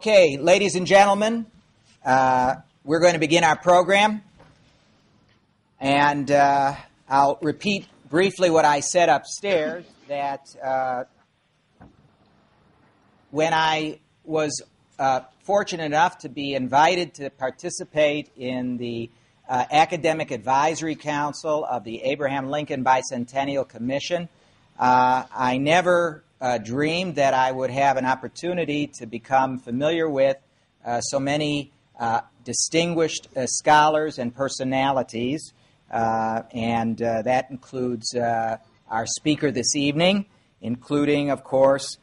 Okay, ladies and gentlemen, uh, we're going to begin our program. And uh, I'll repeat briefly what I said upstairs that uh, when I was uh, fortunate enough to be invited to participate in the uh, Academic Advisory Council of the Abraham Lincoln Bicentennial Commission, uh, I never uh, dreamed that I would have an opportunity to become familiar with uh, so many uh, distinguished uh, scholars and personalities, uh, and that includes our speaker this evening, including, of course,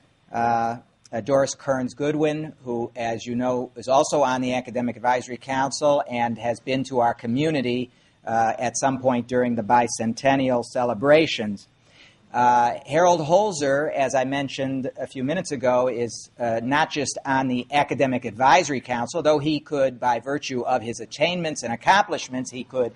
Doris Kearns Goodwin, who, as you know, is also on the Academic Advisory Council and has been to our community at some point during the bicentennial celebrations. Uh, Harold Holzer, as I mentioned a few minutes ago, is uh, not just on the Academic Advisory Council, though he could, by virtue of his attainments and accomplishments, he could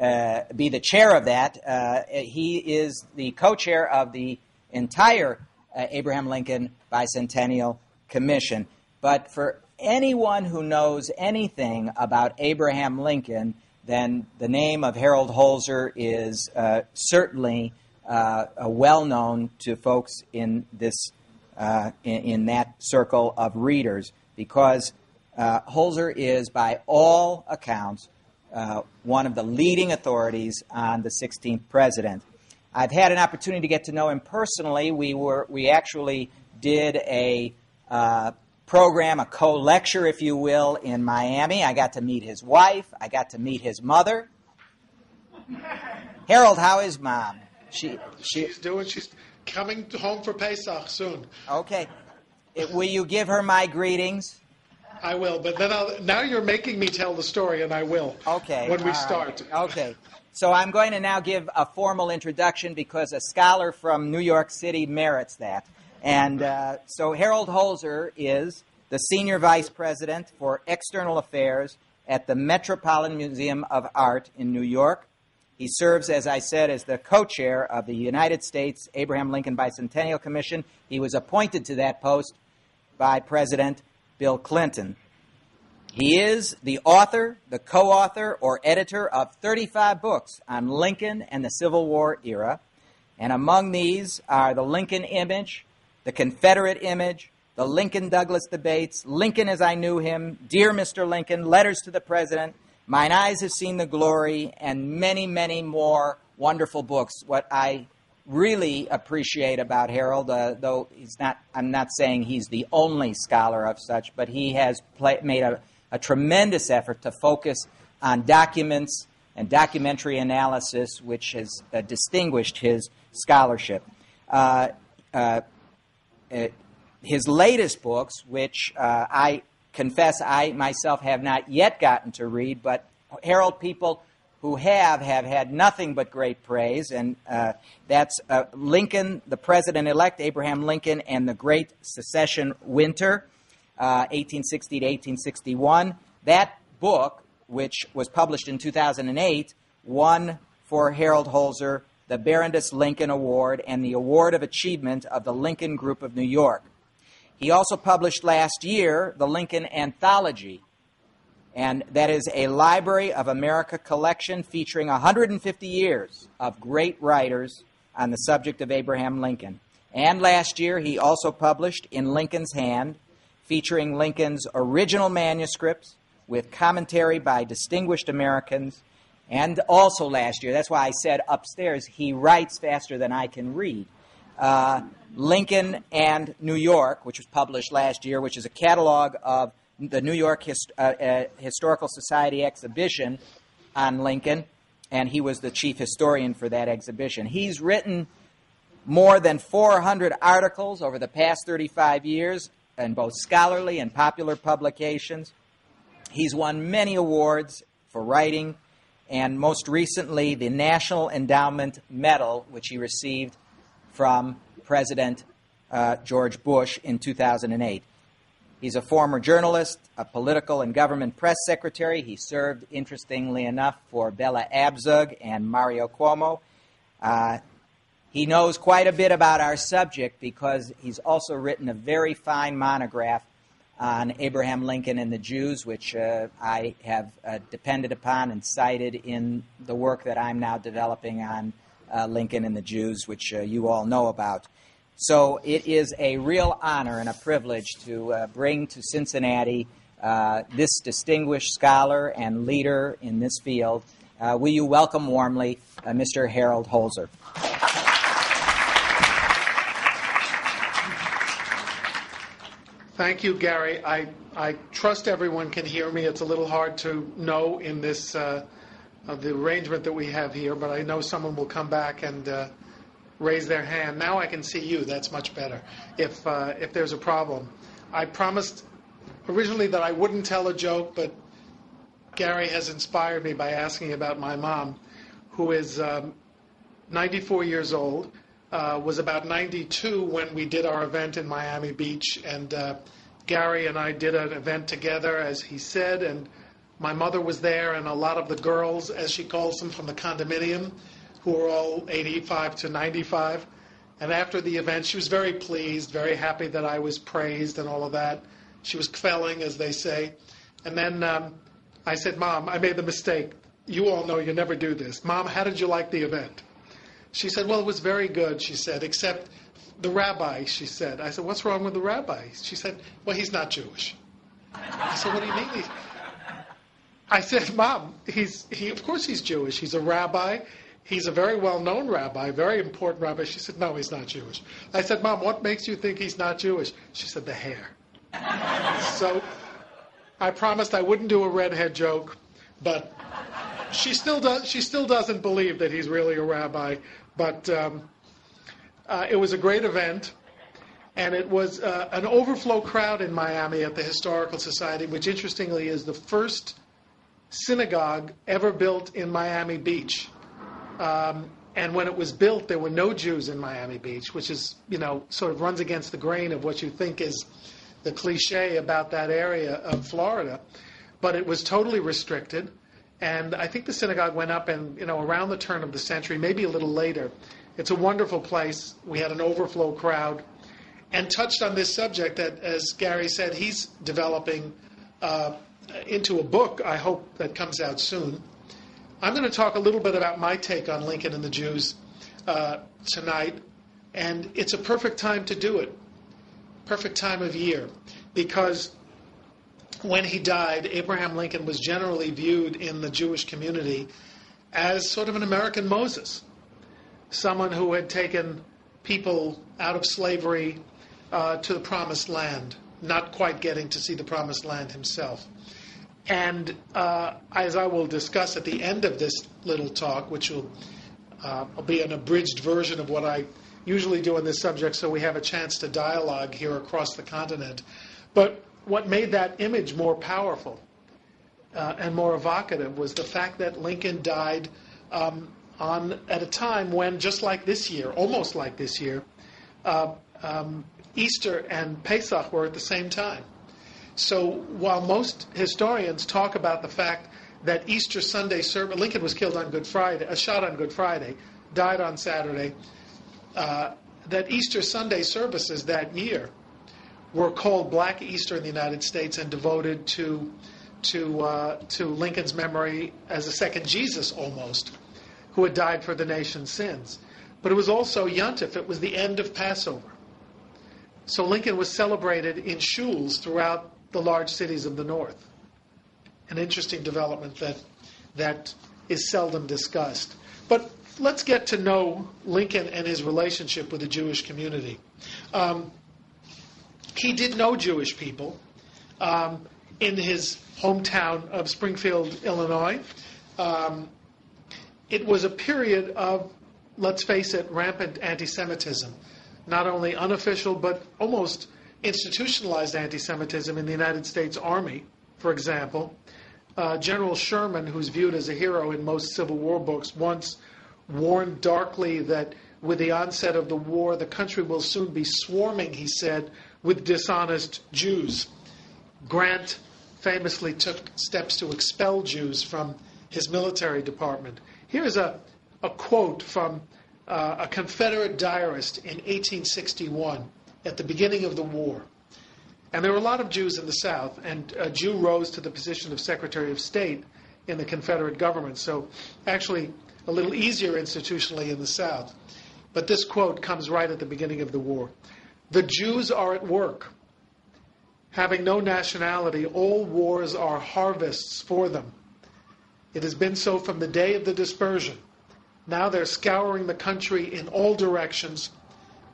uh, be the chair of that. Uh, he is the co chair of the entire uh, Abraham Lincoln Bicentennial Commission. But for anyone who knows anything about Abraham Lincoln, then the name of Harold Holzer is uh, certainly uh, well known to folks in this uh, in, in, that circle of readers because uh, Holzer is, by all accounts, uh, one of the leading authorities on the 16th president. I've had an opportunity to get to know him personally. We were we actually did a uh, program, a co-lecture, if you will, in Miami. I got to meet his wife. I got to meet his mother. Harold, how is mom? She, she, she's doing. She's coming home for Pesach soon. Okay. It, will you give her my greetings? I will, but then I'll, now you're making me tell the story, and I will. Okay. When we start. Okay. So I'm going to now give a formal introduction because a scholar from New York City merits that. And uh, so Harold Holzer is the senior vice president for external affairs at the Metropolitan Museum of Art in New York. He serves, as I said, as the co chair of the United States Abraham Lincoln Bicentennial Commission. He was appointed to that post by President Bill Clinton. He is the author, the co author, or editor of 35 books on Lincoln and the Civil War era. And among these are The Lincoln Image, The Confederate Image, The Lincoln Douglas Debates, Lincoln as I Knew Him, Dear Mr. Lincoln, Letters to the President, Mine Eyes Have Seen the Glory, and many, many more wonderful books. What I really appreciate about Harold, uh, though he's not, I'm not saying he's the only scholar of such, but he has play, made a, a tremendous effort to focus on documents and documentary analysis, which has uh, distinguished his scholarship. Uh, uh, uh his latest books, which uh, I confess I myself have not yet gotten to read, but Harold people who have have had nothing but great praise, and uh, that's uh, Lincoln, the president elect, Abraham Lincoln, and the Great Secession Winter, uh, 1860 to 1861. That book, which was published in 2008, won for Harold Holzer the Barondess Lincoln Award and the Award of Achievement of the Lincoln Group of New York. He also published last year the Lincoln Anthology, and that is a Library of America collection featuring 150 years of great writers on the subject of Abraham Lincoln. And last year, he also published In Lincoln's Hand, featuring Lincoln's original manuscripts with commentary by distinguished Americans. And also last year, that's why I said upstairs, he writes faster than I can read. Uh, Lincoln and New York, which was published last year, which is a catalog of the New York Hist- uh, uh, Historical Society exhibition on Lincoln, and he was the chief historian for that exhibition. He's written more than 400 articles over the past 35 years in both scholarly and popular publications. He's won many awards for writing, and most recently, the National Endowment Medal, which he received from President uh, George Bush in 2008. He's a former journalist, a political and government press secretary. He served, interestingly enough, for Bella Abzug and Mario Cuomo. Uh, he knows quite a bit about our subject because he's also written a very fine monograph on Abraham Lincoln and the Jews, which uh, I have uh, depended upon and cited in the work that I'm now developing on uh, Lincoln and the Jews, which uh, you all know about. So it is a real honor and a privilege to uh, bring to Cincinnati uh, this distinguished scholar and leader in this field. will you welcome warmly Mr. Harold Holzer? Thank you, Gary. I, I trust everyone can hear me. It's a little hard to know in this uh, uh, the arrangement that we have here, but I know someone will come back and uh, raise their hand. Now I can see you. That's much better. If uh, if there's a problem, I promised originally that I wouldn't tell a joke, but Gary has inspired me by asking about my mom, who is um, 94 years old uh, was about 92 when we did our event in Miami Beach. And uh, Gary and I did an event together, as he said, and my mother was there, and a lot of the girls, as she calls them, from the condominium, who were all 85 to 95. And after the event, she was very pleased, very happy that I was praised and all of that. She was kvelling, as they say. And then um, I said, Mom, I made the mistake. You all know you never do this. Mom, how did you like the event? She said, Well, it was very good, she said, except the rabbi, she said. I said, What's wrong with the rabbi? She said, Well, he's not Jewish. I said, What do you mean? I said, Mom, he's, he, of course he's Jewish. He's a rabbi. He's a very well known rabbi, very important rabbi. She said, No, he's not Jewish. I said, Mom, what makes you think he's not Jewish? She said, The hair. so I promised I wouldn't do a redhead joke, but she still does. She still doesn't believe that he's really a rabbi. But um, uh, it was a great event, and it was uh, an overflow crowd in Miami at the Historical Society, which interestingly is the first synagogue ever built in Miami Beach. Um, and when it was built, there were no Jews in Miami Beach, which is, you know, sort of runs against the grain of what you think is the cliche about that area of Florida. But it was totally restricted. And I think the synagogue went up and, you know, around the turn of the century, maybe a little later. It's a wonderful place. We had an overflow crowd and touched on this subject that, as Gary said, he's developing uh, into a book, I hope, that comes out soon. I'm going to talk a little bit about my take on Lincoln and the Jews uh, tonight, and it's a perfect time to do it. Perfect time of year, because when he died, Abraham Lincoln was generally viewed in the Jewish community as sort of an American Moses, someone who had taken people out of slavery uh, to the promised land, not quite getting to see the promised land himself. And uh, as I will discuss at the end of this little talk, which will uh, be an abridged version of what I usually do on this subject, so we have a chance to dialogue here across the continent. But what made that image more powerful uh, and more evocative was the fact that Lincoln died um, on at a time when, just like this year, almost like this year, uh, um, Easter and Pesach were at the same time. So while most historians talk about the fact that Easter Sunday service, Lincoln was killed on Good Friday, uh, shot on Good Friday, died on Saturday. Uh, that Easter Sunday services that year were called Black Easter in the United States and devoted to to uh, to Lincoln's memory as a second Jesus almost, who had died for the nation's sins. But it was also Yontif. It was the end of Passover. So Lincoln was celebrated in shuls throughout the large cities of the North. An interesting development that that is seldom discussed. But let's get to know Lincoln and his relationship with the Jewish community. Um, he did know Jewish people um, in his hometown of Springfield, Illinois. Um, it was a period of, let's face it, rampant anti Semitism. Not only unofficial, but almost institutionalized anti Semitism in the United States Army, for example. Uh, General Sherman, who's viewed as a hero in most Civil War books, once warned darkly that with the onset of the war, the country will soon be swarming, he said, with dishonest Jews. Grant famously took steps to expel Jews from his military department. Here's a, a quote from uh, a Confederate diarist in 1861 at the beginning of the war. And there were a lot of Jews in the South, and a Jew rose to the position of Secretary of State in the Confederate government. So, actually, a little easier institutionally in the South. But this quote comes right at the beginning of the war. The Jews are at work. Having no nationality, all wars are harvests for them. It has been so from the day of the dispersion. Now they're scouring the country in all directions,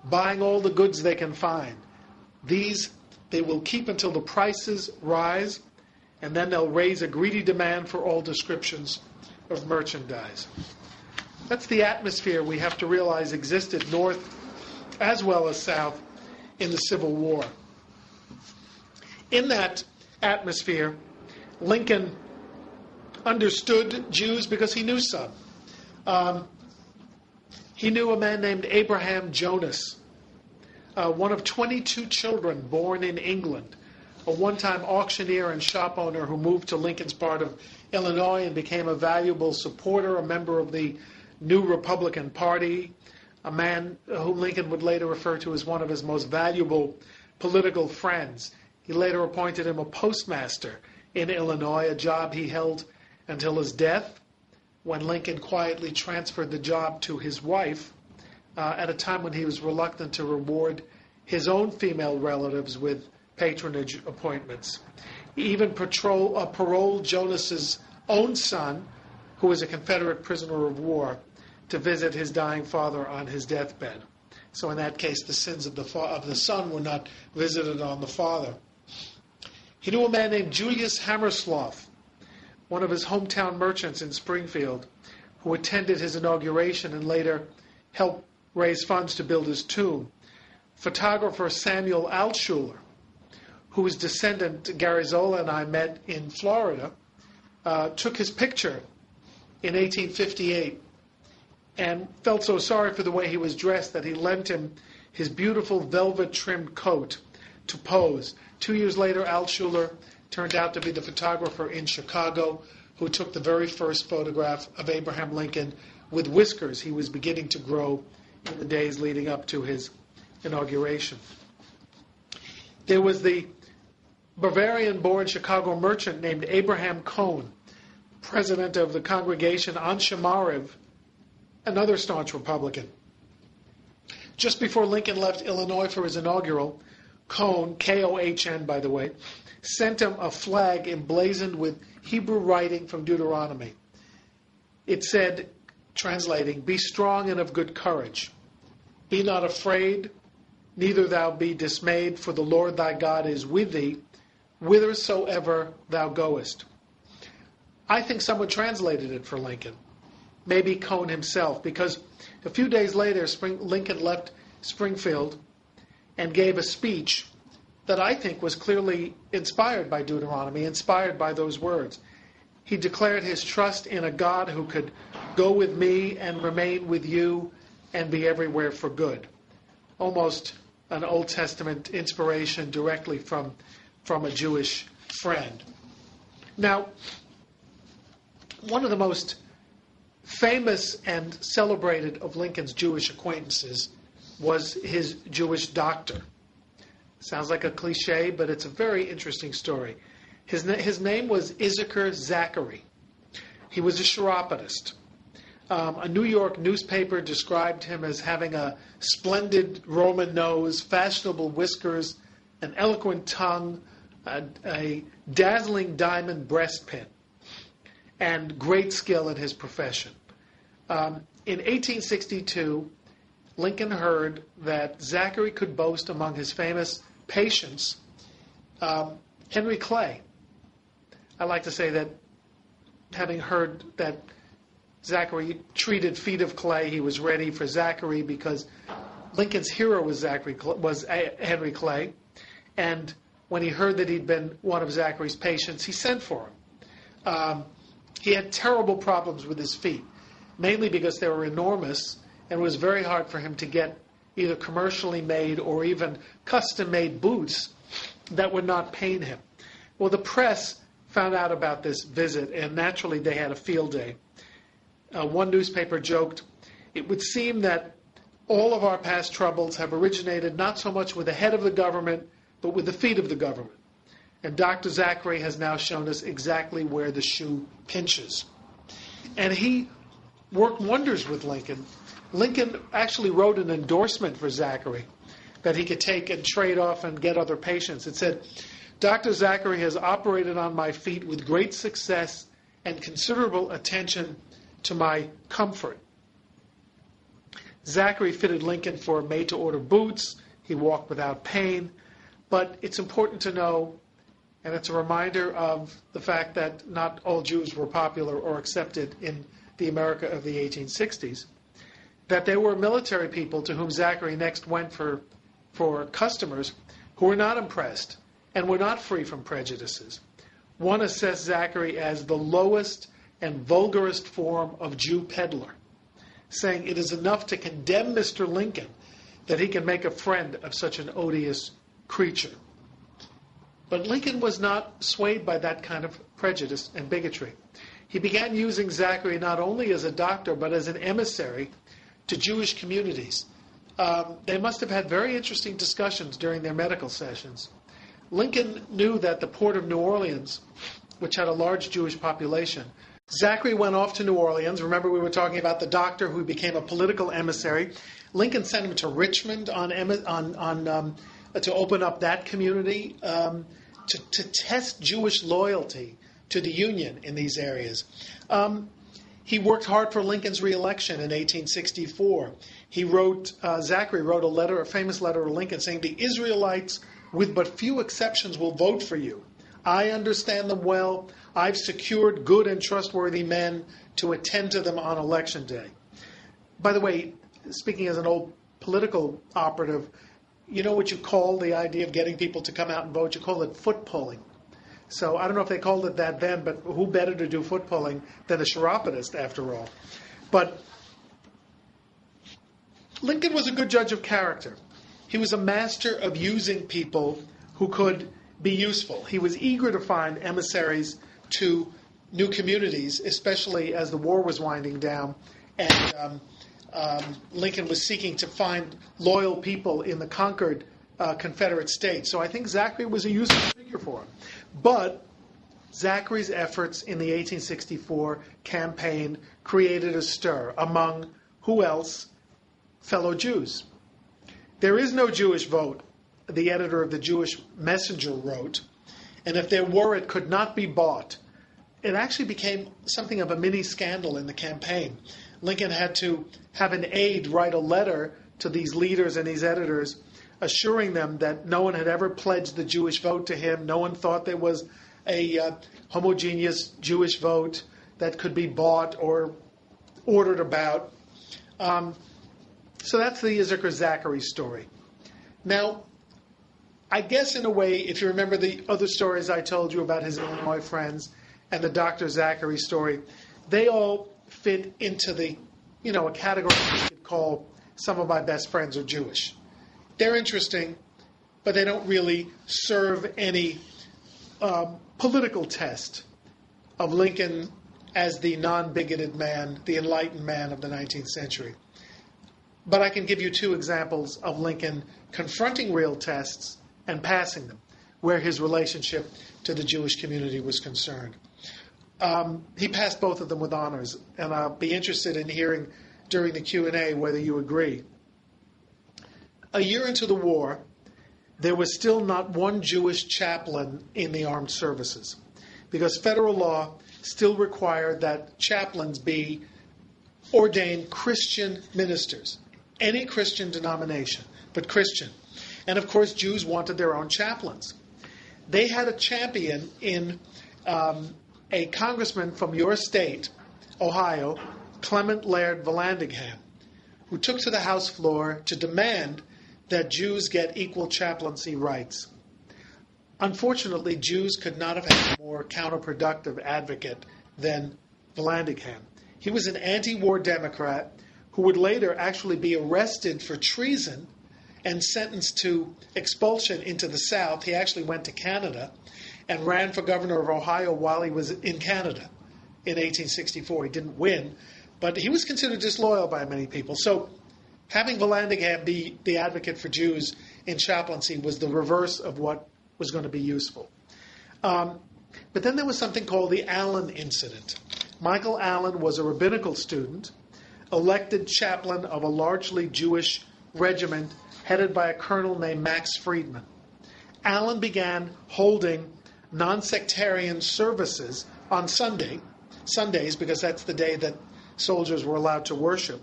buying all the goods they can find. These they will keep until the prices rise, and then they'll raise a greedy demand for all descriptions of merchandise. That's the atmosphere we have to realize existed north as well as south in the Civil War. In that atmosphere, Lincoln understood Jews because he knew some. Um, he knew a man named Abraham Jonas uh, one of 22 children born in England, a one time auctioneer and shop owner who moved to Lincoln's part of Illinois and became a valuable supporter, a member of the new Republican Party, a man whom Lincoln would later refer to as one of his most valuable political friends. He later appointed him a postmaster in Illinois, a job he held until his death, when Lincoln quietly transferred the job to his wife uh, at a time when he was reluctant to reward his own female relatives with patronage appointments. He even patrol, uh, paroled Jonas's own son, who was a Confederate prisoner of war, to visit his dying father on his deathbed. So in that case, the sins of the, fa- of the son were not visited on the father. He knew a man named Julius Hammerslough, one of his hometown merchants in Springfield, who attended his inauguration and later helped raise funds to build his tomb. Photographer Samuel Alschuler, whose descendant Gary Zola and I met in Florida, uh, took his picture in 1858 and felt so sorry for the way he was dressed that he lent him his beautiful velvet trimmed coat to pose. Two years later, Alschuler turned out to be the photographer in Chicago who took the very first photograph of Abraham Lincoln with whiskers he was beginning to grow in the days leading up to his inauguration. There was the Bavarian born Chicago merchant named Abraham Cohn, president of the congregation Anshe Ma'ariv, another staunch Republican. Just before Lincoln left Illinois for his inaugural, Cohn, K O H N by the way, sent him a flag emblazoned with Hebrew writing from Deuteronomy. It said, translating, Be strong and of good courage. Be not afraid, neither thou be dismayed, for the Lord thy God is with thee, whithersoever thou goest. I think someone translated it for Lincoln, maybe Cohn himself, because a few days later, Spring, Lincoln left Springfield and gave a speech that I think was clearly inspired by Deuteronomy, inspired by those words. He declared his trust in a God who could go with me and remain with you and be everywhere for good. Almost an Old Testament inspiration directly from, from a Jewish friend. Now, one of the most famous and celebrated of Lincoln's Jewish acquaintances was his Jewish doctor. Sounds like a cliche, but it's a very interesting story. His, na- his name was Issachar Zacharie. He was a chiropodist. Um, a New York newspaper described him as having a splendid Roman nose, fashionable whiskers, an eloquent tongue, a, a dazzling diamond breastpin, and great skill in his profession. Um, in 1862, Lincoln heard that Zacharie could boast among his famous patients um, Henry Clay. I like to say that having heard that Zacharie treated feet of clay. He was ready for Zacharie because Lincoln's hero was Zacharie was Henry Clay, and when he heard that he'd been one of Zacharie's patients, he sent for him. Um, he had terrible problems with his feet, mainly because they were enormous, and it was very hard for him to get either commercially made or even custom made boots that would not pain him. Well, the press found out about this visit, and naturally they had a field day uh, one newspaper joked, it would seem that all of our past troubles have originated not so much with the head of the government, but with the feet of the government. And Dr. Zacharie has now shown us exactly where the shoe pinches. And he worked wonders with Lincoln. Lincoln actually wrote an endorsement for Zacharie that he could take and trade off and get other patients. It said, Dr. Zacharie has operated on my feet with great success and considerable attention to my comfort. Zacharie fitted Lincoln for made to order boots. He walked without pain. But it's important to know, and it's a reminder of the fact that not all Jews were popular or accepted in the America of the 1860s, that there were military people to whom Zacharie next went for, for customers who were not impressed and were not free from prejudices. One assessed Zacharie as the lowest and vulgarest form of Jew peddler, saying it is enough to condemn Mr. Lincoln that he can make a friend of such an odious creature. But Lincoln was not swayed by that kind of prejudice and bigotry. He began using Zacharie not only as a doctor, but as an emissary to Jewish communities. Um, they must have had very interesting discussions during their medical sessions. Lincoln knew that the port of New Orleans, which had a large Jewish population, Zacharie went off to New Orleans. Remember, we were talking about the doctor who became a political emissary. Lincoln sent him to Richmond on, on, on um, to open up that community, um, to, to, test Jewish loyalty to the Union in these areas. Um, he worked hard for Lincoln's reelection in 1864. He wrote, uh, Zacharie wrote a letter, a famous letter to Lincoln, saying, The Israelites, with but few exceptions, will vote for you. I understand them well. I've secured good and trustworthy men to attend to them on election day. By the way, speaking as an old political operative, you know what you call the idea of getting people to come out and vote? You call it foot polling. So I don't know if they called it that then, but who better to do foot pulling than a chiropodist, after all? But Lincoln was a good judge of character. He was a master of using people who could be useful. He was eager to find emissaries to new communities, especially as the war was winding down, and um, um, Lincoln was seeking to find loyal people in the conquered uh, Confederate states. So I think Zacharie was a useful figure for him. But Zacharie's efforts in the 1864 campaign created a stir among who else? Fellow Jews. There is no Jewish vote, the editor of the Jewish Messenger wrote, and if there were, it could not be bought. It actually became something of a mini scandal in the campaign. Lincoln had to have an aide write a letter to these leaders and these editors, assuring them that no one had ever pledged the Jewish vote to him. No one thought there was a uh, homogeneous Jewish vote that could be bought or ordered about. Um, so that's the Issachar Zacharie story. Now, I guess in a way, if you remember the other stories I told you about his Illinois friends and the Dr. Zacharie story, they all fit into the, you know, a category you could call some of my best friends are Jewish. They're interesting, but they don't really serve any um, political test of Lincoln as the non bigoted man, the enlightened man of the 19th century. But I can give you two examples of Lincoln confronting real tests and passing them, where his relationship to the Jewish community was concerned. Um, he passed both of them with honors, and I'll be interested in hearing during the Q and A whether you agree. A year into the war, there was still not one Jewish chaplain in the armed services, because federal law still required that chaplains be ordained Christian ministers, any Christian denomination, but Christian. And of course, Jews wanted their own chaplains. They had a champion in um, a congressman from your state, Ohio, Clement Laird Vallandigham, who took to the House floor to demand that Jews get equal chaplaincy rights. Unfortunately, Jews could not have had a more counterproductive advocate than Vallandigham. He was an anti war Democrat who would later actually be arrested for treason and sentenced to expulsion into the South. He actually went to Canada and ran for governor of Ohio while he was in Canada in 1864. He didn't win, but he was considered disloyal by many people. So having Vallandigham be the advocate for Jews in chaplaincy was the reverse of what was going to be useful. Um, but then there was something called the Allen Incident. Michael Allen was a rabbinical student, elected chaplain of a largely Jewish regiment headed by a colonel named Max Friedman. Allen began holding non-sectarian services on Sunday, Sundays because that's the day that soldiers were allowed to worship.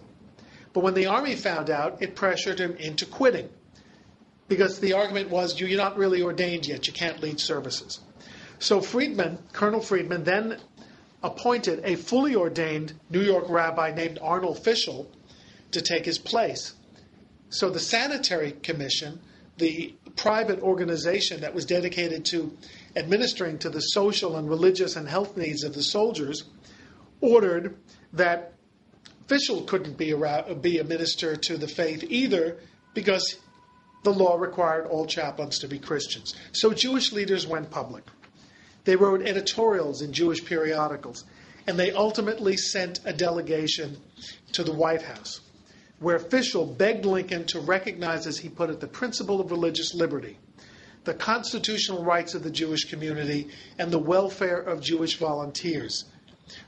But when the army found out, it pressured him into quitting because the argument was you're not really ordained yet, you can't lead services. So Friedman, Colonel Friedman, then appointed a fully ordained New York rabbi named Arnold Fischel to take his place. So the Sanitary Commission, the private organization that was dedicated to administering to the social and religious and health needs of the soldiers, ordered that Fischel couldn't be a, be a minister to the faith either because the law required all chaplains to be Christians. So Jewish leaders went public. They wrote editorials in Jewish periodicals, and they ultimately sent a delegation to the White House, where Fischel begged Lincoln to recognize, as he put it, the principle of religious liberty, the constitutional rights of the Jewish community, and the welfare of Jewish volunteers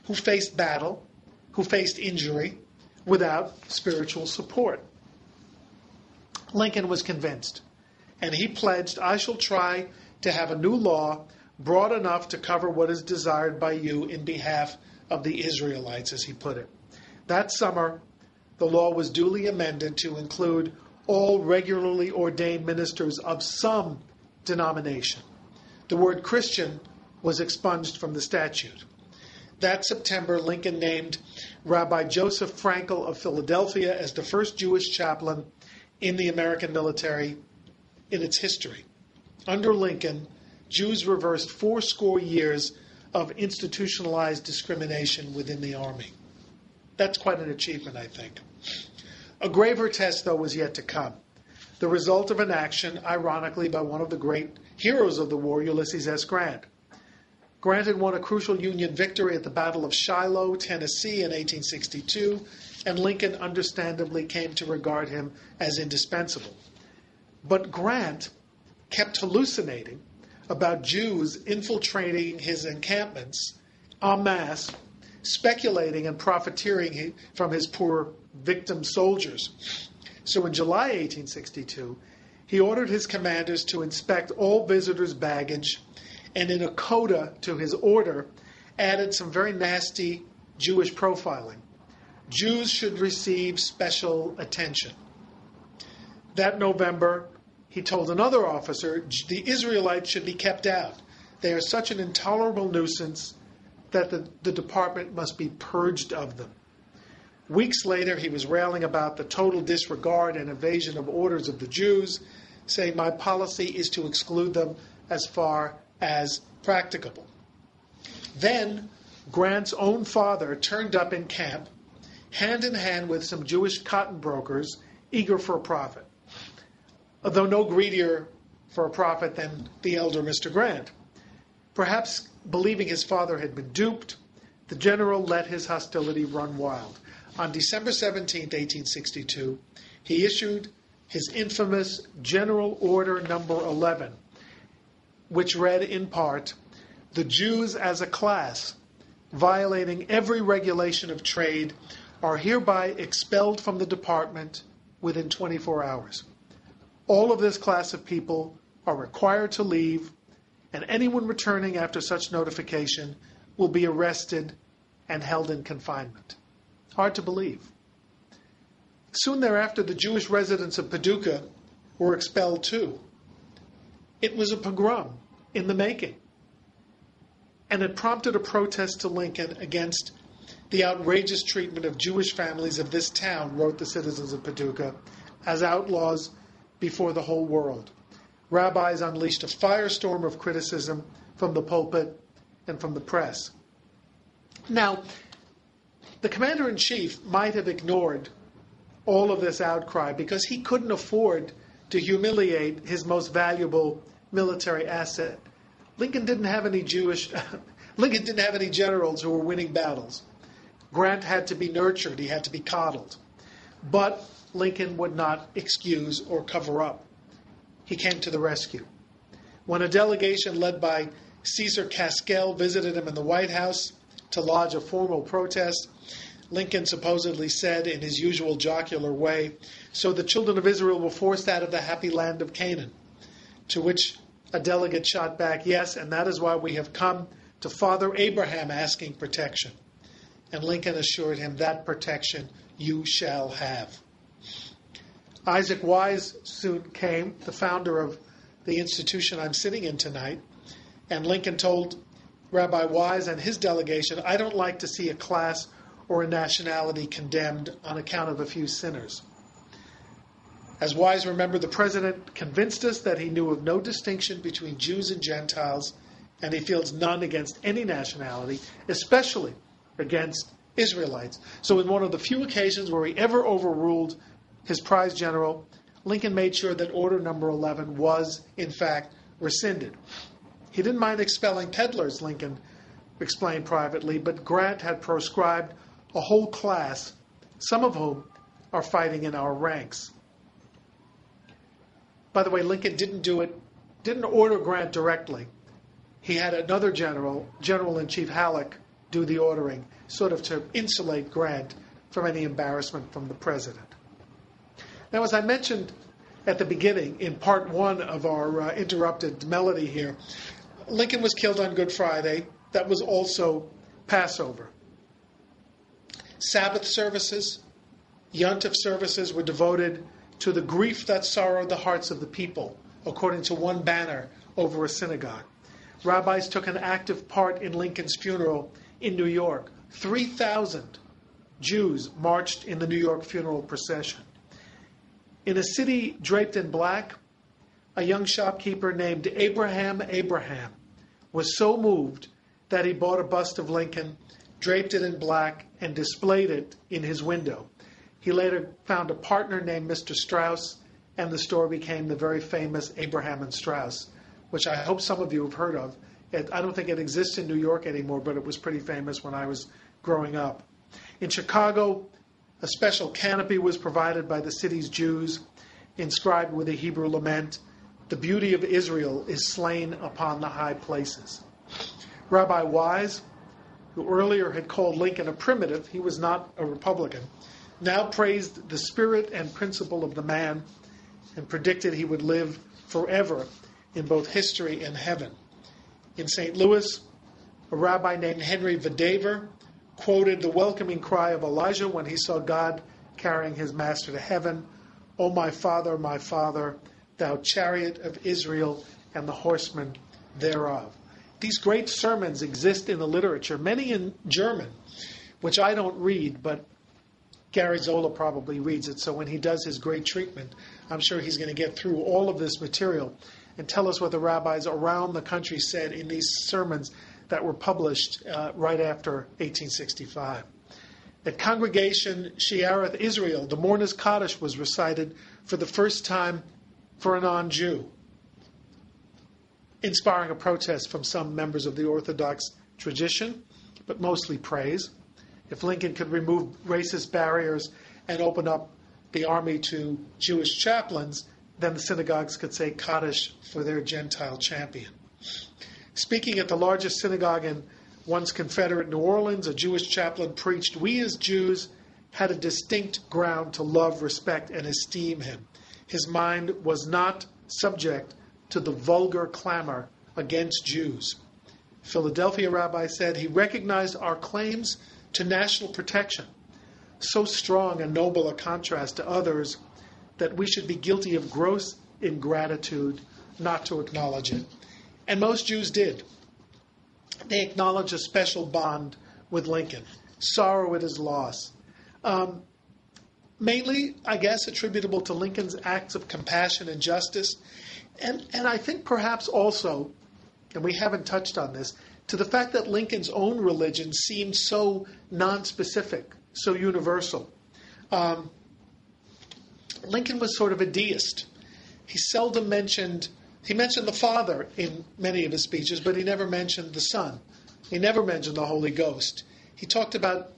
who faced battle, who faced injury without spiritual support. Lincoln was convinced, and he pledged, I shall try to have a new law broad enough to cover what is desired by you in behalf of the Israelites, as he put it. That summer, the law was duly amended to include all regularly ordained ministers of some denomination. The word Christian was expunged from the statute. That September, Lincoln named Rabbi Joseph Frankel of Philadelphia as the first Jewish chaplain in the American military in its history. Under Lincoln, Jews reversed four score years of institutionalized discrimination within the Army. That's quite an achievement, I think. A graver test, though, was yet to come. The result of an action, ironically, by one of the great heroes of the war, Ulysses S. Grant. Grant had won a crucial Union victory at the Battle of Shiloh, Tennessee in 1862, and Lincoln understandably came to regard him as indispensable. But Grant kept hallucinating about Jews infiltrating his encampments en masse, speculating and profiteering from his poor victim soldiers. So in July 1862, he ordered his commanders to inspect all visitors' baggage, and in a coda to his order, added some very nasty Jewish profiling. Jews should receive special attention. That November, he told another officer the Israelites should be kept out. They are such an intolerable nuisance that the, the department must be purged of them. Weeks later, he was railing about the total disregard and evasion of orders of the Jews, saying, My policy is to exclude them as far as practicable. Then, Grant's own father turned up in camp, hand in hand with some Jewish cotton brokers eager for a profit though no greedier for a profit than the elder Mr. Grant. Perhaps believing his father had been duped, the general let his hostility run wild. On December 17, 1862, he issued his infamous General Order Number 11, which read in part The Jews as a class, violating every regulation of trade, are hereby expelled from the department within 24 hours. All of this class of people are required to leave, and anyone returning after such notification will be arrested and held in confinement. Hard to believe. Soon thereafter, the Jewish residents of Paducah were expelled too. It was a pogrom in the making. And it prompted a protest to Lincoln against the outrageous treatment of Jewish families of this town, wrote the citizens of Paducah, as outlaws before the whole world. Rabbis unleashed a firestorm of criticism from the pulpit and from the press. Now, the commander in chief might have ignored all of this outcry because he couldn't afford to humiliate his most valuable military asset. Lincoln didn't have any Jewish, Lincoln didn't have any generals who were winning battles. Grant had to be nurtured, he had to be coddled. But Lincoln would not excuse or cover up he came to the rescue. When a delegation led by Cesar Kaskel visited him in the White House to lodge a formal protest, Lincoln supposedly said in his usual jocular way, So the children of Israel were forced out of the happy land of Canaan. To which a delegate shot back, Yes, and that is why we have come to Father Abraham asking protection. And Lincoln assured him, That protection you shall have. Isaac Wise soon came, the founder of the institution I'm sitting in tonight, and Lincoln told Rabbi Wise and his delegation, I don't like to see a class or a nationality condemned on account of a few sinners. As Wise remembered, the president convinced us that he knew of no distinction between Jews and Gentiles, and he feels none against any nationality, especially against Israelites. So, in one of the few occasions where he ever overruled his prize general, Lincoln made sure that Order Number 11 was, in fact, rescinded. He didn't mind expelling peddlers, Lincoln explained privately, but Grant had proscribed a whole class, some of whom are fighting in our ranks. By the way, Lincoln didn't do it, didn't order Grant directly. He had another general, General in Chief Halleck, do the ordering, sort of to insulate Grant from any embarrassment from the president. Now, as I mentioned at the beginning, in part one of our uh, interrupted melody here, Lincoln was killed on Good Friday. That was also Passover. Sabbath services, Yontif services were devoted to the grief that sorrowed the hearts of the people, according to one banner over a synagogue. Rabbis took an active part in Lincoln's funeral in New York. 3,000 Jews marched in the New York funeral procession. In a city draped in black, a young shopkeeper named Abraham Abraham was so moved that he bought a bust of Lincoln draped it in black, and displayed it in his window. He later found a partner named Mr. Straus, and the store became the very famous Abraham and Straus, which I hope some of you have heard of. It, I don't think it exists in New York anymore, but it was pretty famous when I was growing up. In Chicago, a special canopy was provided by the city's Jews, inscribed with a Hebrew lament The beauty of Israel is slain upon the high places. Rabbi Wise, who earlier had called Lincoln a primitive, he was not a Republican, now praised the spirit and principle of the man and predicted he would live forever in both history and heaven. In St. Louis, a rabbi named Henry Vidaver quoted the welcoming cry of Elijah when he saw God carrying his master to heaven O my father, my father, thou chariot of Israel and the horsemen thereof. These great sermons exist in the literature, many in German, which I don't read, but Gary Zola probably reads it. So when he does his great treatment, I'm sure he's going to get through all of this material and tell us what the rabbis around the country said in these sermons that were published uh, right after 1865. At Congregation Shearith Israel, the Mourner's Kaddish was recited for the first time for a non Jew inspiring a protest from some members of the Orthodox tradition, but mostly praise. If Lincoln could remove racist barriers and open up the army to Jewish chaplains, then the synagogues could say Kaddish for their Gentile champion. Speaking at the largest synagogue in once Confederate New Orleans, a Jewish chaplain preached, We as Jews had a distinct ground to love, respect, and esteem him. His mind was not subject to the vulgar clamor against Jews. Philadelphia rabbi said he recognized our claims to national protection, so strong and noble a contrast to others that we should be guilty of gross ingratitude not to acknowledge it. And most Jews did. They acknowledged a special bond with Lincoln, sorrow at his loss. Um, mainly, I guess, attributable to Lincoln's acts of compassion and justice and, and I think perhaps also, and we haven't touched on this, to the fact that Lincoln's own religion seemed so nonspecific, so universal. Um, Lincoln was sort of a deist. He seldom mentioned, he mentioned the Father in many of his speeches, but he never mentioned the Son. He never mentioned the Holy Ghost. He talked about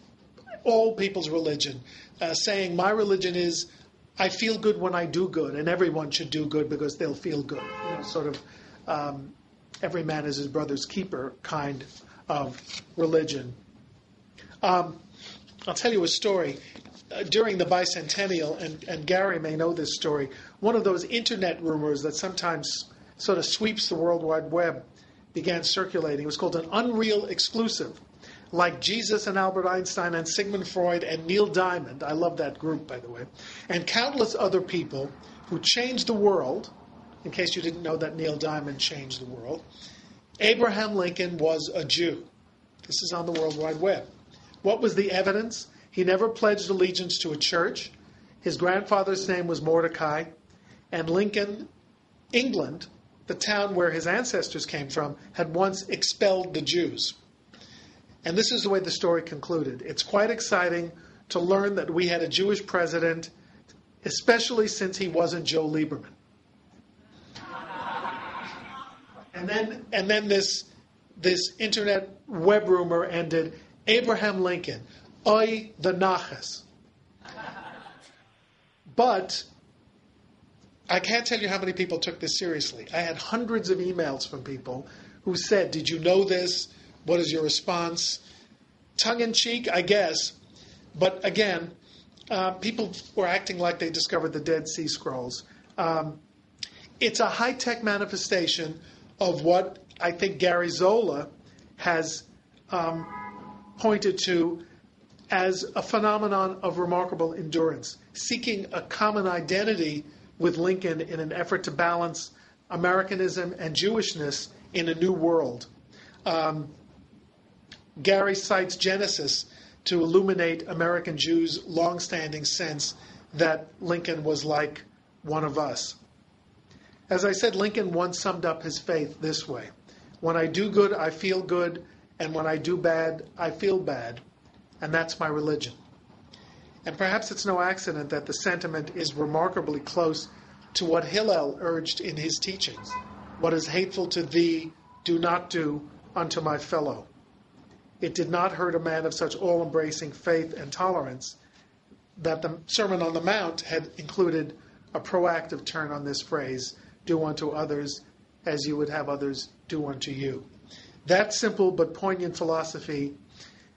all people's religion, uh, saying, My religion is I feel good when I do good, and everyone should do good because they'll feel good. You know, sort of um, every man is his brother's keeper kind of religion. Um, I'll tell you a story. Uh, during the bicentennial, and, and Gary may know this story, one of those internet rumors that sometimes sort of sweeps the World Wide Web began circulating. It was called an Unreal Exclusive. Like Jesus and Albert Einstein and Sigmund Freud and Neil Diamond, I love that group, by the way, and countless other people who changed the world, in case you didn't know that Neil Diamond changed the world, Abraham Lincoln was a Jew. This is on the World Wide Web. What was the evidence? He never pledged allegiance to a church. His grandfather's name was Mordecai. And Lincoln, England, the town where his ancestors came from, had once expelled the Jews. And this is the way the story concluded. It's quite exciting to learn that we had a Jewish president, especially since he wasn't Joe Lieberman. And then, and then this, this internet web rumor ended Abraham Lincoln, Oy the Nachas. But I can't tell you how many people took this seriously. I had hundreds of emails from people who said, Did you know this? What is your response? Tongue in cheek, I guess. But again, uh, people were acting like they discovered the Dead Sea Scrolls. Um, it's a high tech manifestation of what I think Gary Zola has um, pointed to as a phenomenon of remarkable endurance, seeking a common identity with Lincoln in an effort to balance Americanism and Jewishness in a new world. Um, Gary cites Genesis to illuminate American Jews' longstanding sense that Lincoln was like one of us. As I said, Lincoln once summed up his faith this way When I do good, I feel good, and when I do bad, I feel bad, and that's my religion. And perhaps it's no accident that the sentiment is remarkably close to what Hillel urged in his teachings What is hateful to thee, do not do unto my fellow. It did not hurt a man of such all embracing faith and tolerance that the Sermon on the Mount had included a proactive turn on this phrase do unto others as you would have others do unto you. That simple but poignant philosophy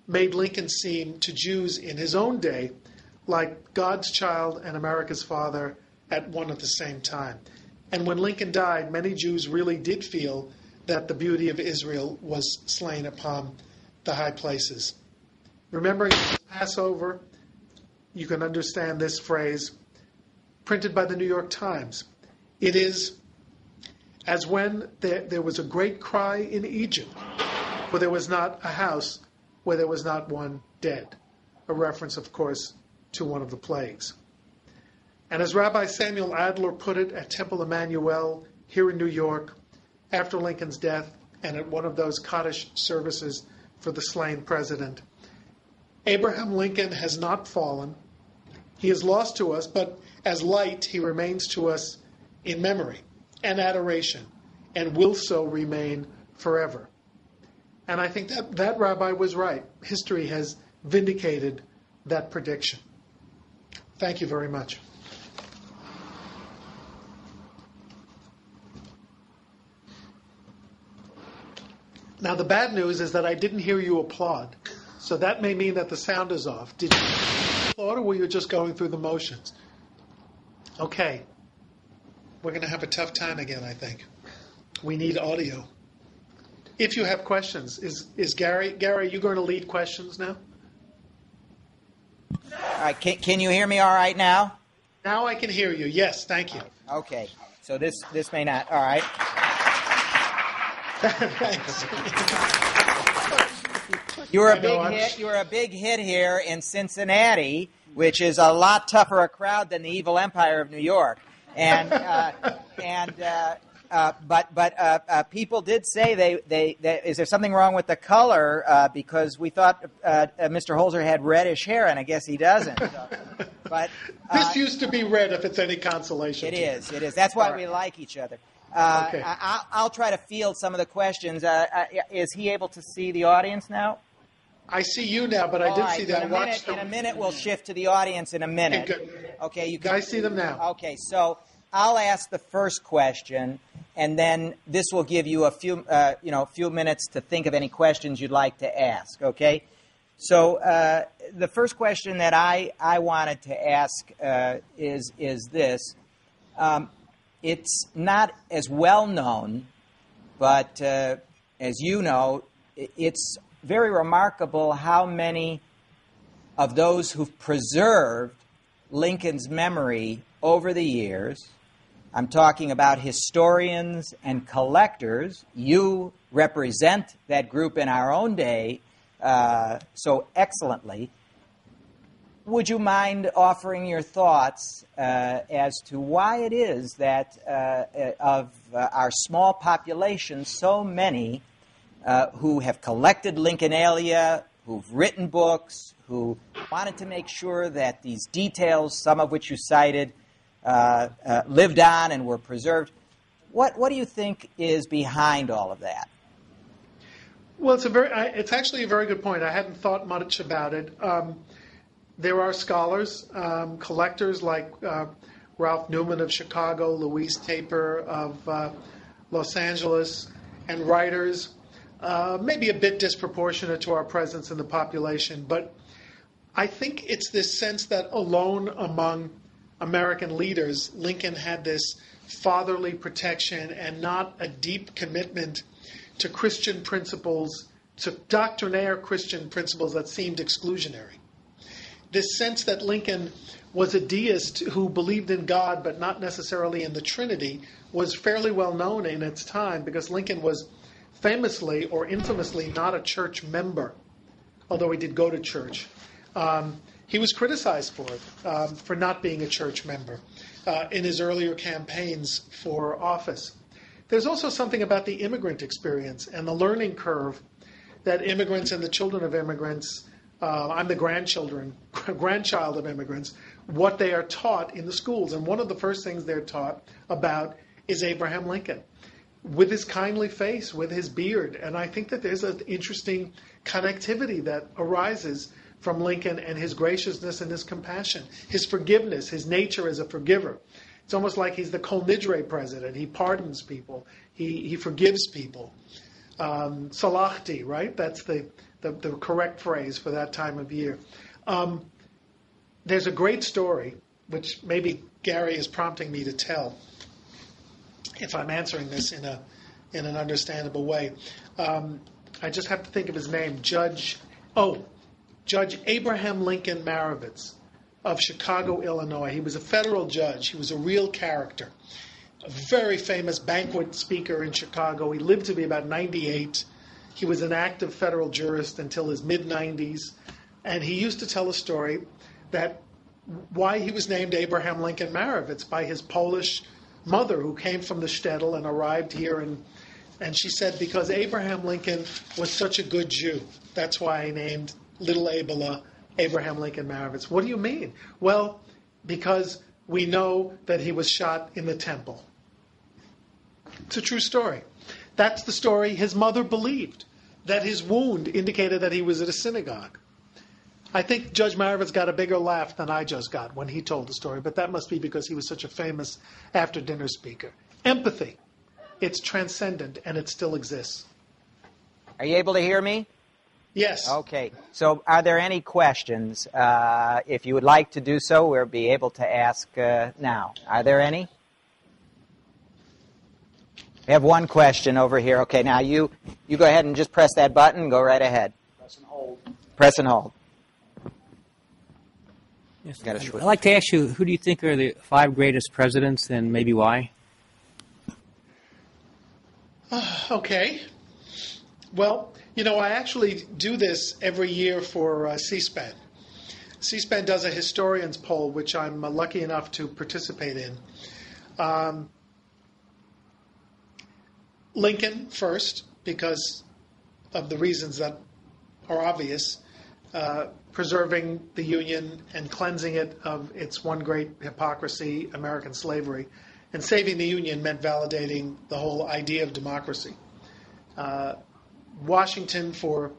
made Lincoln seem to Jews in his own day like God's child and America's father at one at the same time. And when Lincoln died, many Jews really did feel that the beauty of Israel was slain upon the high places. Remembering Passover, you can understand this phrase printed by the New York Times. It is as when there, there was a great cry in Egypt, for there was not a house where there was not one dead. A reference, of course, to one of the plagues. And as Rabbi Samuel Adler put it at Temple Emanu-El here in New York, after Lincoln's death and at one of those Kaddish services for the slain president, Abraham Lincoln has not fallen. He is lost to us, but as light, he remains to us in memory and adoration and will so remain forever. And I think that that rabbi was right. History has vindicated that prediction. Thank you very much. Now, the bad news is that I didn't hear you applaud. So that may mean that the sound is off. Did you applaud or were you just going through the motions? Okay. We're going to have a tough time again, I think. We need audio. If you have questions, is, is Gary, Gary, you going to lead questions now? All right, can, can you hear me all right now? Now I can hear you. Yes, thank you. Okay, so this, this may not. All right. You were a big hit. You were a big hit here in Cincinnati, which is a lot tougher a crowd than the evil empire of New York. And uh, and uh, uh, but but uh, uh, people did say they, they they is there something wrong with the color uh, because we thought uh, uh, Mr. Holzer had reddish hair and I guess he doesn't. So, but This used to be red if it's any consolation. it is. It is. That's why we like each other. Uh, Okay. I, I'll, I'll try to field some of the questions. Uh, uh, is he able to see the audience now? I see you now, but I All did right, see that. a I watched minute, the- in a minute, we'll shift to the audience in a minute. Okay, good. Okay, you I see them now. Okay, so I'll ask the first question, and then this will give you a few, uh, you know, a few minutes to think of any questions you'd like to ask. Okay, so uh, the first question that I, I wanted to ask uh, is is this: um, It's not as well known, but uh, as you know, it's very remarkable how many of those who've preserved Lincoln's memory over the years. I'm talking about historians and collectors. You represent that group in our own day uh, so excellently. Would you mind offering your thoughts uh, as to why it is that uh, of uh, our small population, so many uh, who have collected Lincolnalia, who've written books, who wanted to make sure that these details, some of which you cited, uh, uh, lived on and were preserved. What, what do you think is behind all of that? Well, it's a very, it's actually a very good point. I hadn't thought much about it. Um, there are scholars, um, collectors like uh, Ralph Newman of Chicago, Louise Taper of uh, Los Angeles, and writers, uh, maybe a bit disproportionate to our presence in the population, but I think it's this sense that alone among American leaders, Lincoln had this fatherly protection and not a deep commitment to Christian principles, to doctrinaire Christian principles that seemed exclusionary. This sense that Lincoln was a deist who believed in God but not necessarily in the Trinity was fairly well known in its time because Lincoln was famously or infamously not a church member, although he did go to church. Um, he was criticized for it, um, for not being a church member uh, in his earlier campaigns for office. There's also something about the immigrant experience and the learning curve that immigrants and the children of immigrants, uh, I'm the grandchildren, grandchild of immigrants, what they are taught in the schools. And one of the first things they're taught about is Abraham Lincoln with his kindly face, with his beard. And I think that there's an interesting connectivity that arises from Lincoln and his graciousness and his compassion, his forgiveness, his nature as a forgiver. It's almost like he's the Kol Nidre president. He pardons people, he, he forgives people. Um, salachti, right? That's the, the, the, correct phrase for that time of year. Um, there's a great story, which maybe Gary is prompting me to tell, if I'm answering this in, a, in an understandable way. Um, I just have to think of his name, Judge. Oh, Judge Abraham Lincoln Marovitz of Chicago, Illinois. He was a federal judge. He was a real character, a very famous banquet speaker in Chicago. He lived to be about 98. He was an active federal jurist until his mid 90s. And he used to tell a story that why he was named Abraham Lincoln Marovitz by his Polish mother who came from the shtetl and arrived here and and she said because Abraham Lincoln was such a good Jew. That's why I named little Abela, Abraham Lincoln Marovitz. What do you mean? Well, because we know that he was shot in the temple. It's a true story. That's the story his mother believed, that his wound indicated that he was at a synagogue. I think Judge Marovitz got a bigger laugh than I just got when he told the story, but that must be because he was such a famous after dinner speaker. Empathy. It's transcendent and it still exists. Are you able to hear me? Yes. Okay. So, are there any questions? Uh, if you would like to do so, we'll be able to ask uh, now. Are there any? We have one question over here. Okay, now you you go ahead and just press that button. Go right ahead. Press and hold. Press and hold. Yes. I'd like to ask you, who do you think are the five greatest presidents, and maybe why? Uh, okay. Well, you know, I actually do this every year for uh, C SPAN. C SPAN does a historians poll, which I'm uh, lucky enough to participate in. Um, Lincoln first, because of the reasons that are obvious. Uh, preserving the Union and cleansing it of its one great hypocrisy, American slavery. And saving the Union meant validating the whole idea of democracy. Uh, Washington for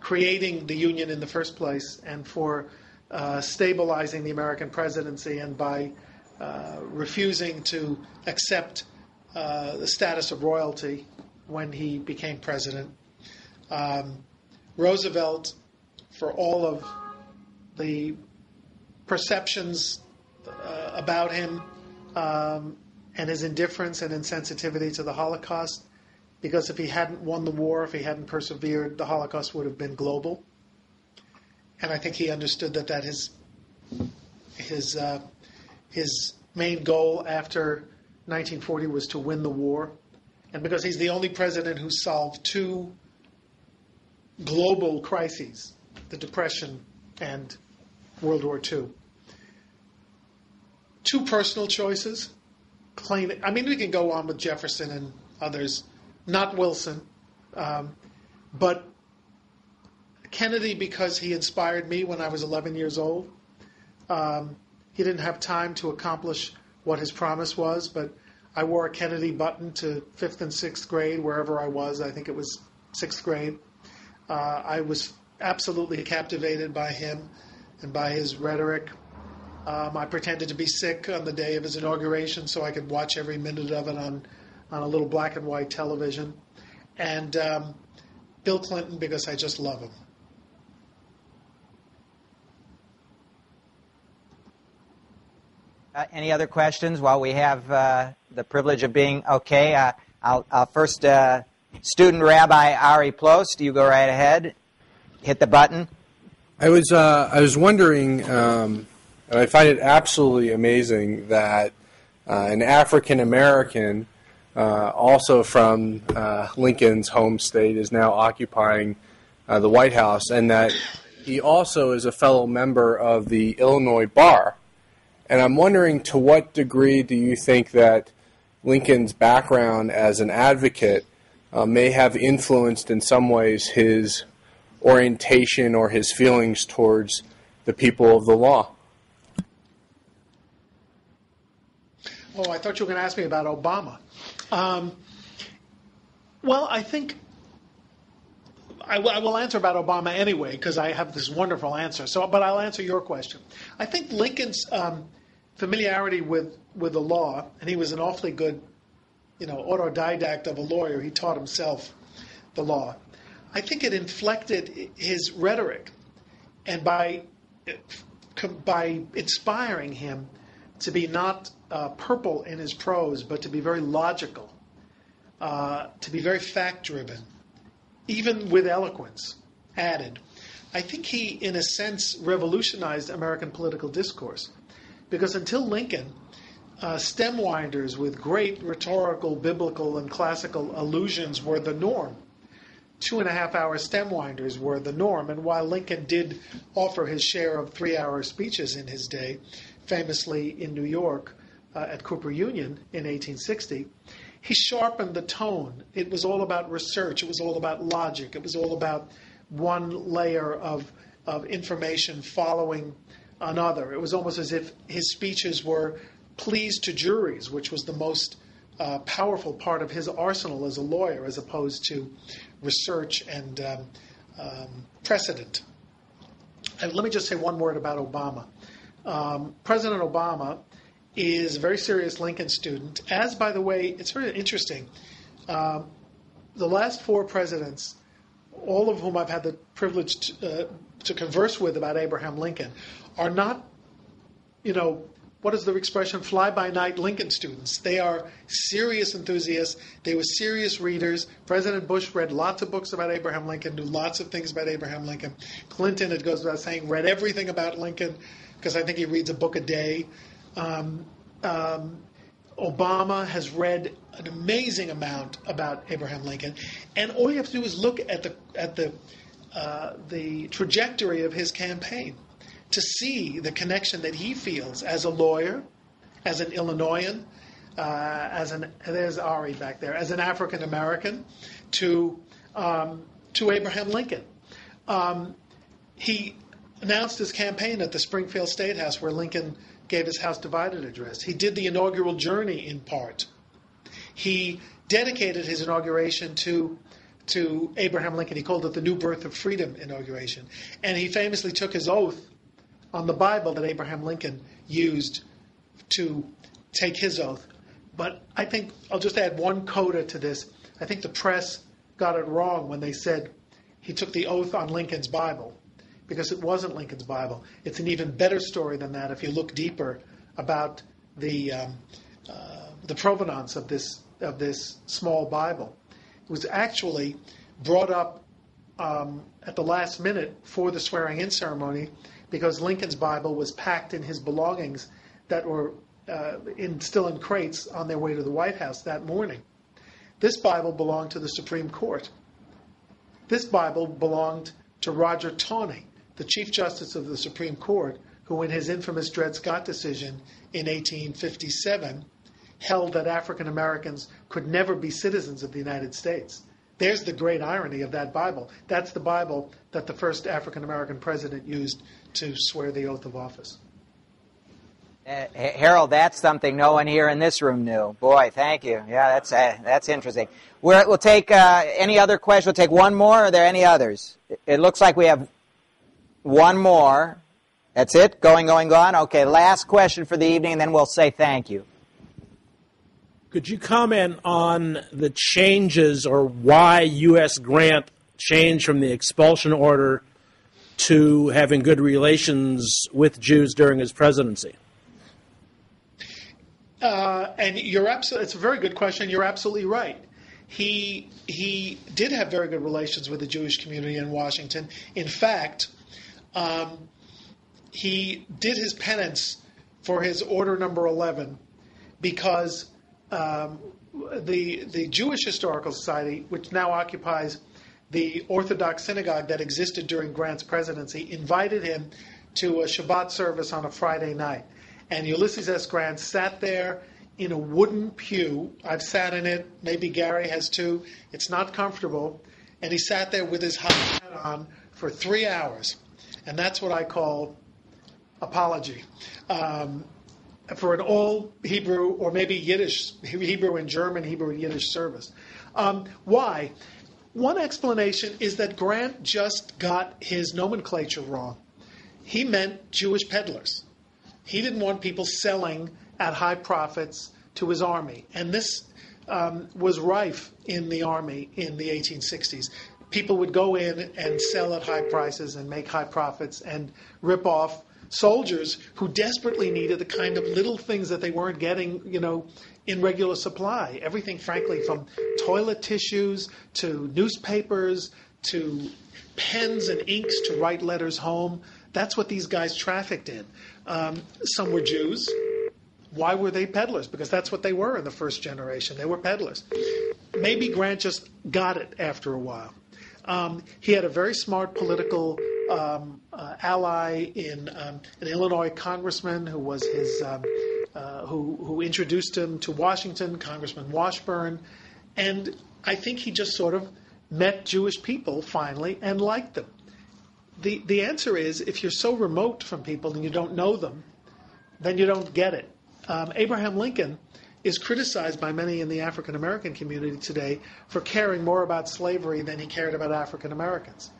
creating the Union in the first place and for uh, stabilizing the American presidency and by uh, refusing to accept uh, the status of royalty when he became president. Um, Roosevelt, for all of the perceptions uh, about him um, and his indifference and insensitivity to the Holocaust, because if he hadn't won the war, if he hadn't persevered, the Holocaust would have been global. And I think he understood that that his his uh, his main goal after 1940 was to win the war, and because he's the only president who solved two global crises, the Depression and World War II. Two personal choices. Claim, I mean, we can go on with Jefferson and others, not Wilson, um, but Kennedy because he inspired me when I was 11 years old. Um, he didn't have time to accomplish what his promise was, but I wore a Kennedy button to fifth and sixth grade, wherever I was. I think it was sixth grade. Uh, I was absolutely captivated by him and by his rhetoric. Um, I pretended to be sick on the day of his inauguration so I could watch every minute of it on, on a little black and white television. And um, Bill Clinton because I just love him. Uh, any other questions while we have uh, the privilege of being okay? Uh, I'll, I'll, first, uh, student Rabbi Ari Plost, do you go right ahead. Hit the button. I was, uh, I was wondering, um, and I find it absolutely amazing that uh, an African American, also from Lincoln's home state, is now occupying the White House, and that he also is a fellow member of the Illinois Bar. And I'm wondering to what degree do you think that Lincoln's background as an advocate uh, may have influenced in some ways his orientation or his feelings towards the people of the law? Oh, I thought you were going to ask me about Obama. Um, well, I think I, w- I will answer about Obama anyway because I have this wonderful answer. So, but I'll answer your question. I think Lincoln's um, familiarity with, with the law, and he was an awfully good, you know, autodidact of a lawyer. He taught himself the law. I think it inflected his rhetoric, and by by inspiring him to be not uh, purple in his prose, but to be very logical, uh, to be very fact driven, even with eloquence added. I think he, in a sense, revolutionized American political discourse. Because until Lincoln, uh, stem winders with great rhetorical, biblical, and classical allusions were the norm. Two and a half hour stem winders were the norm. And while Lincoln did offer his share of three hour speeches in his day, famously in New York uh, at Cooper Union in 1860, he sharpened the tone. It was all about research, it was all about logic, it was all about one layer of, of information following another. It was almost as if his speeches were pleas to juries, which was the most uh, powerful part of his arsenal as a lawyer, as opposed to research and um, um, precedent. And let me just say one word about Obama. Um, President Obama is a very serious Lincoln student, as, by the way, it's very interesting. Um, the last four presidents, all of whom I've had the privilege to, uh, to converse with about Abraham Lincoln, are not, you know, what is the expression? Fly by night Lincoln students. They are serious enthusiasts. They were serious readers. President Bush read lots of books about Abraham Lincoln, knew lots of things about Abraham Lincoln. Clinton, it goes without saying, read everything about Lincoln because I think he reads a book a day. Um, um, Obama has read an amazing amount about Abraham Lincoln, and all you have to do is look at the at the uh, the trajectory of his campaign to see the connection that he feels as a lawyer, as an Illinoisan, uh, as an there's Ari back there, as an African American, to um, to Abraham Lincoln. Um, he announced his campaign at the Springfield State House, where Lincoln gave his House Divided address. He did the inaugural journey in part. He dedicated his inauguration to to Abraham Lincoln. He called it the New Birth of Freedom inauguration, and he famously took his oath on the Bible that Abraham Lincoln used to take his oath. But I think I'll just add one coda to this. I think the press got it wrong when they said he took the oath on Lincoln's Bible because it wasn't Lincoln's Bible. It's an even better story than that if you look deeper about the um, uh, the provenance of this of this small Bible. It was actually brought up um, at the last minute for the swearing-in ceremony because Lincoln's Bible was packed in his belongings that were uh, in, still in crates on their way to the White House that morning. This Bible belonged to the Supreme Court. This Bible belonged to Roger Taney, the Chief Justice of the Supreme Court, who, in his infamous Dred Scott decision in 1857, held that African Americans could never be citizens of the United States. There's the great irony of that Bible. That's the Bible that the first African American president used to swear the oath of office. Uh, Harold, that's something no one here in this room knew. Boy, thank you. Yeah, that's uh, that's interesting. we will take uh, any other question. We'll take one more. Are there any others? It looks like we have one more. That's it. Going, going, gone. Okay. Last question for the evening, and then we'll say thank you. Could you comment on the changes or why U.S. Grant changed from the expulsion order to having good relations with Jews during his presidency? Uh, and you're absolutely, it's a very good question. You're absolutely right. He, he did have very good relations with the Jewish community in Washington. In fact, um, he did his penance for his order number 11 because um, the, the Jewish Historical Society, which now occupies the Orthodox synagogue that existed during Grant's presidency, invited him to a Shabbat service on a Friday night. And Ulysses S. Grant sat there in a wooden pew. I've sat in it. Maybe Gary has too. It's not comfortable. And he sat there with his hot hat on for three hours. And that's what I call apology. Um, for an all Hebrew or maybe Yiddish, Hebrew and German, Hebrew and Yiddish service. Um, why? One explanation is that Grant just got his nomenclature wrong. He meant Jewish peddlers. He didn't want people selling at high profits to his army. And this um, was rife in the army in the 1860s. People would go in and sell at high prices and make high profits and rip off soldiers who desperately needed the kind of little things that they weren't getting, you know, in regular supply. Everything, frankly, from toilet tissues to newspapers to pens and inks to write letters home. That's what these guys trafficked in. Um, some were Jews. Why were they peddlers? Because that's what they were in the first generation. They were peddlers. Maybe Grant just got it after a while. Um, he had a very smart political um, uh, ally in um, an Illinois congressman who was his um, uh, who who introduced him to Washington, Congressman Washburne, and I think he just sort of met Jewish people finally and liked them the, the answer is if you're so remote from people and you don't know them, then you don't get it. Um, Abraham Lincoln is criticized by many in the African American community today for caring more about slavery than he cared about African Americans.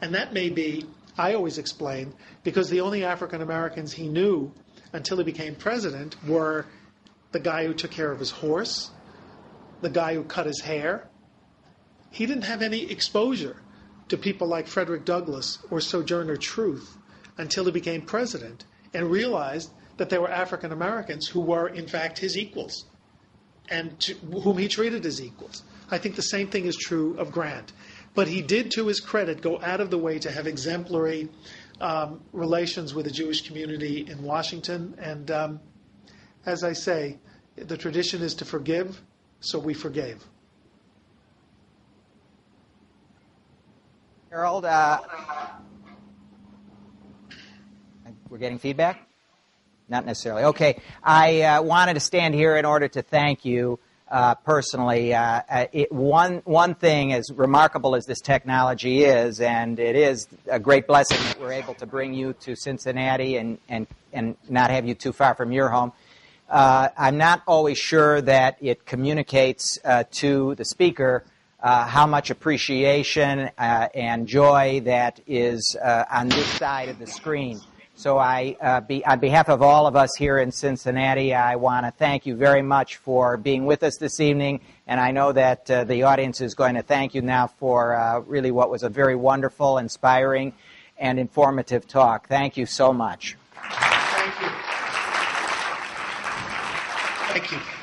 And that may be, I always explain, because the only African Americans he knew until he became president were the guy who took care of his horse, the guy who cut his hair. He didn't have any exposure to people like Frederick Douglass or Sojourner Truth until he became president and realized that there were African Americans who were, in fact, his equals and to, whom he treated as equals. I think the same thing is true of Grant. But he did, to his credit, go out of the way to have exemplary um, relations with the Jewish community in Washington. And um, as I say, the tradition is to forgive, so we forgave. Harold, uh, we're getting feedback? Not necessarily. Okay. I uh, wanted to stand here in order to thank you uh, personally. Uh, uh, it, one, one thing, as remarkable as this technology is, and it is a great blessing that we're able to bring you to Cincinnati and, and, and not have you too far from your home. Uh, I'm not always sure that it communicates to the speaker uh, how much appreciation uh, and joy that is uh, on this side of the screen. So I, uh, be, on behalf of all of us here in Cincinnati, I want to thank you very much for being with us this evening, and I know that uh, the audience is going to thank you now for uh, really what was a very wonderful, inspiring, and informative talk. Thank you so much. Thank you. Thank you.